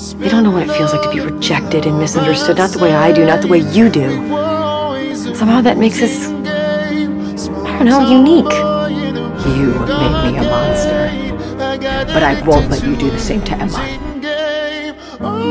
They don't know what it feels like to be rejected and misunderstood. Not the way I do, not the way you do. Somehow that makes us, I don't know, unique. You made me a monster. But I won't let you do the same to Emma.